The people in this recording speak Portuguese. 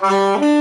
Música